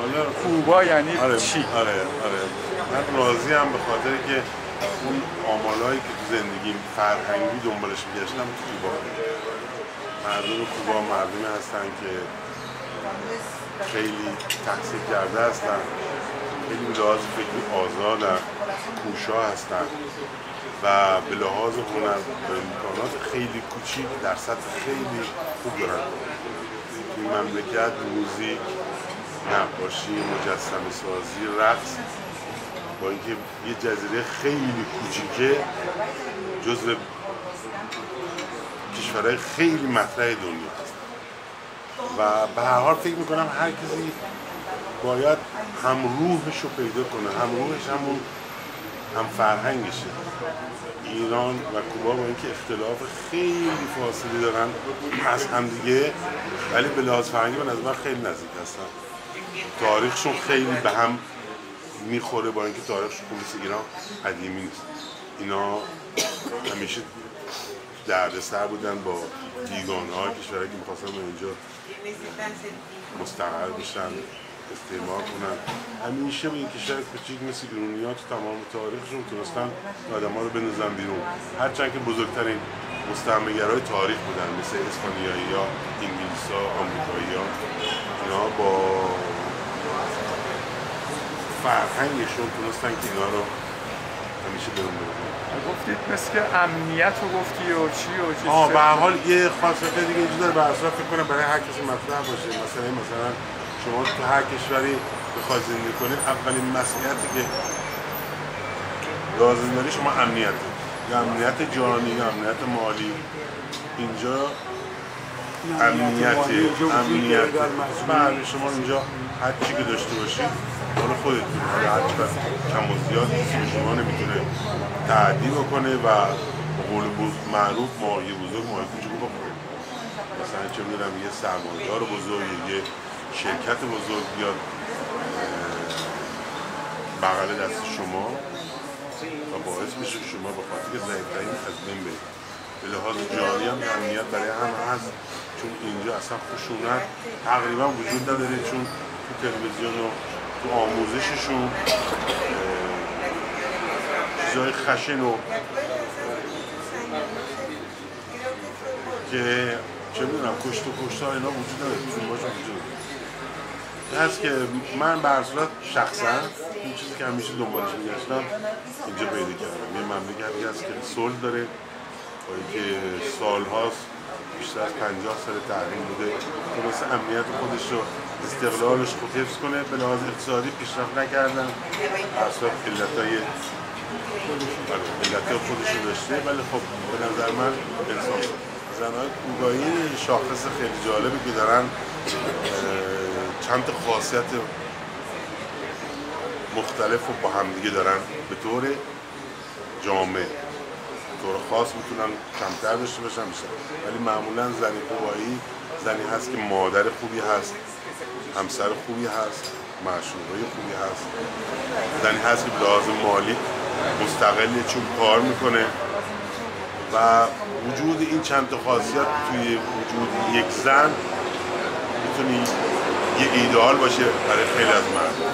حالا کوبا یعنی آره چی؟ آره آره. من راضی هم به خاطر که اون آمالایی که تو زندگی فرهنگی دنبالش میگشتم تو کوبا. مردم کوبا مردمی هستن که خیلی تحصیل کرده هستن. خیلی به لحاظ فکری آزادن کوشا هستن. و به لحاظ هنر و امکانات خیلی کوچیک در سطح خیلی خوب دارن. این مملکت موزیک نقاشی مجسمه سازی رقص با اینکه یه جزیره خیلی کوچیکه جزو کشورهای خیلی مطرح دنیا. و به هر حال فکر می‌کنم هر کسی باید هم روحش رو پیدا کنه هم روحش همون هم فرهنگشه. ایران و کوبا با اینکه اختلاف خیلی فاصله دارن از همدیگه ولی به لحاظ فرهنگی به نظر من خیلی نزدیک هستن. تاریخشون خیلی به هم می‌خوره با اینکه تاریخشون مثل ایران قدیمی نیست. اینا همیشه دردسر بودن با دیگانه های کشورهایی که می‌خواستن به اینجا مستقر بشن استعمار کنن. همیشه به این کشور کوچیک مثل ایرانیا تو تمام تاریخشون تونستن آدم ها رو بندازن بیرون. هرچند که بزرگترین مستعمرگرای تاریخ بودن مثل اسپانیایی ها انگلیس ها آمریکایی ها اینا با فرهنگشون تونستن که اینا رو همیشه برون گفتید مثل که امنیت رو گفتی و چی و چی آه به حال یه خاصیت دیگه وجود داره به فکر کنم برای هر کسی مطرح باشه. مثلا مثلا شما تو هر کشوری بخواید زندگی کنید اولین مسئولیتی که لازم داری شما امنیت یا امنیت جانی امنیت مالی. اینجا امنیت امنیت بله شما اینجا هر چی که داشته باشید حالا خودتون حالا هر چقدر کم و زیاد شما نمی‌تونه تعدی بکنه و قول معروف ماهی بزرگ ماهی کوچولو بخوره. مثلا چه می‌دونم یه سرمایه‌دار بزرگ یه شرکت بزرگ بیاد بغل دست شما. و باعث میشه که شما به خاطر ضعیفترین از بین برید به لحاظ جانی هم امنیت برای همه هست چون اینجا اصلا خشونت تقریبا وجود نداره چون تو تلویزیون و تو آموزششون اه، چیزای خشن و که چه می‌دونم کشت و کشتار اینا وجود نداره فیلماشون وجود نداره. هست که من به صورت شخصا این چیزی که همیشه دنبالش میگشتم اینجا پیدا کردم. یه مملکتی هست که صلح داره با اینکه سال هاست بیشتر از 50 سال تحریم بوده. تونسته امنیت خودش رو استقلالش رو حفظ کنه. به لحاظ اقتصادی پیشرفت نکردن. اصلا علتای علتای خودش رو داشته. ولی خب به نظر من انسان زنهای کوبایی شاخص خیلی جالبی که دارن چند خاصیت مختلف رو با همدیگه دارن به طور جامع. طور خاص می‌تونن کمتر داشته باشن بیشتر. ولی معمولا زنی کوبایی زنی هست که مادر خوبی هست همسر خوبی هست معشوقه خوبی هست. زنی هست که لحاظ مالی مستقلی چون کار می‌کنه و وجود این چند تا خاصیت توی وجود یک زن می‌تونی یه ایدئال باشه برای خیلی از مردم.